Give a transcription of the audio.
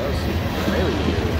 Was really.